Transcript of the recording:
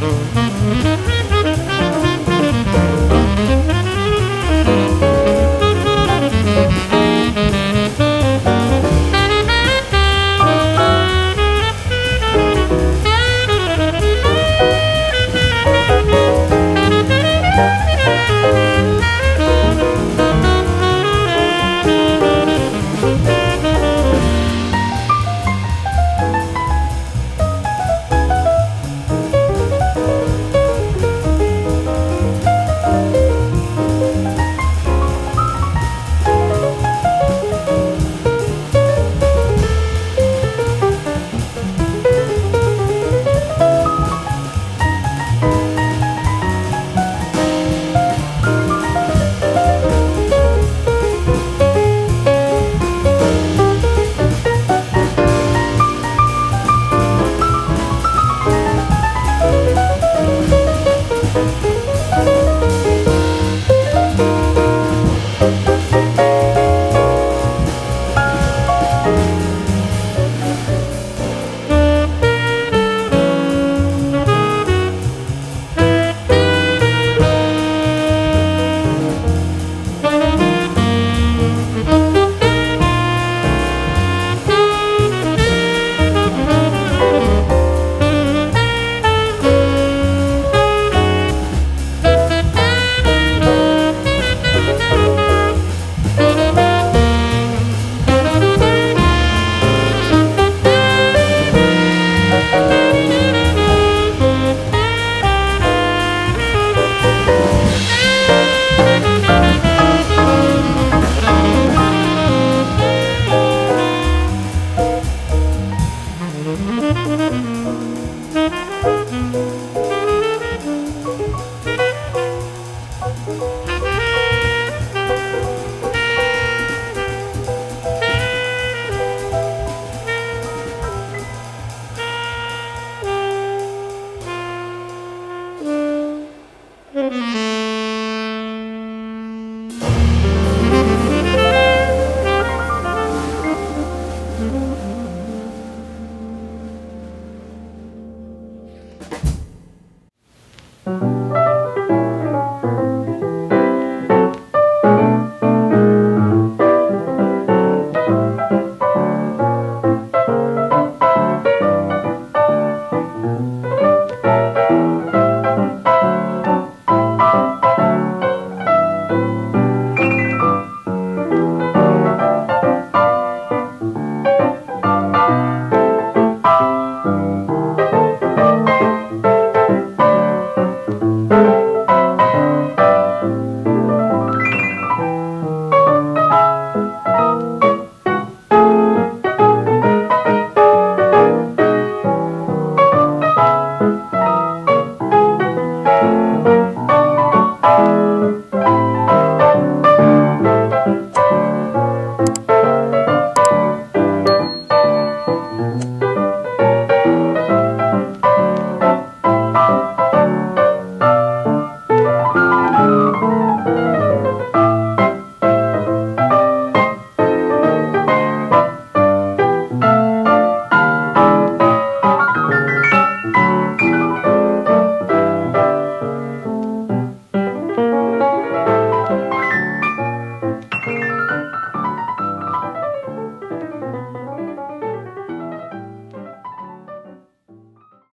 Música